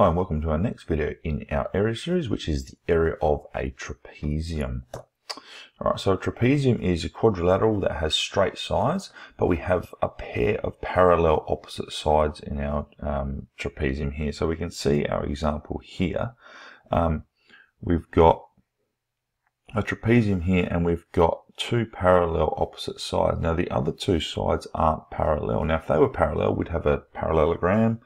Hi and welcome to our next video in our area series, which is the area of a trapezium. Alright, so a trapezium is a quadrilateral that has straight sides, but we have a pair of parallel opposite sides in our um, trapezium here. So we can see our example here. Um, we've got a trapezium here and we've got two parallel opposite sides. Now the other two sides aren't parallel. Now if they were parallel, we'd have a parallelogram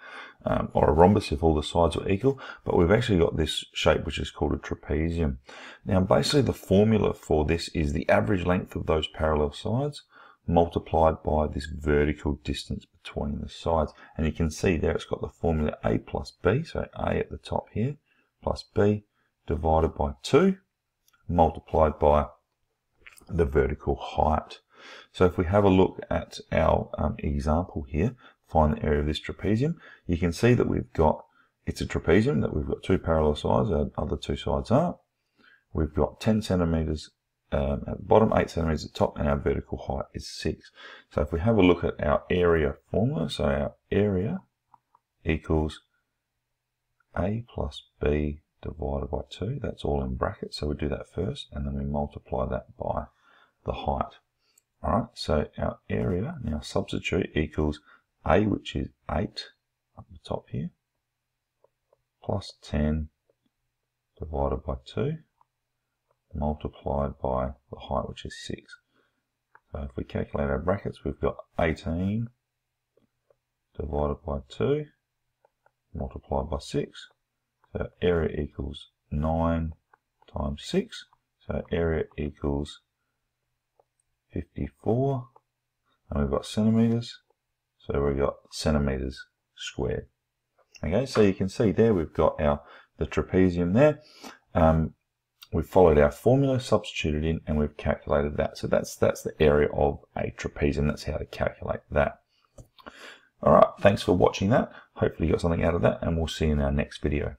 um, or a rhombus if all the sides were equal, but we've actually got this shape which is called a trapezium. Now basically the formula for this is the average length of those parallel sides multiplied by this vertical distance between the sides. And you can see there it's got the formula a plus b, so a at the top here, plus b divided by 2 multiplied by the vertical height. So if we have a look at our um, example here, find the area of this trapezium, you can see that we've got, it's a trapezium that we've got two parallel sides, our other two sides are. We've got 10 centimeters um, at the bottom, 8 centimeters at the top, and our vertical height is 6. So if we have a look at our area formula, so our area equals a plus b divided by 2. That's all in brackets, so we do that first, and then we multiply that by the height. Alright, so our area, now substitute, equals a, which is 8 up the top here, plus 10 divided by 2, multiplied by the height, which is 6. So if we calculate our brackets, we've got 18 divided by 2, multiplied by 6. So area equals 9 times 6. So area equals 54. And we've got centimetres. So we've got centimetres squared. Okay, so you can see there we've got our the trapezium there. Um, we've followed our formula, substituted in, and we've calculated that. So that's that's the area of a trapezium. That's how to calculate that. All right, thanks for watching that. Hopefully you got something out of that, and we'll see you in our next video.